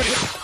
Pretty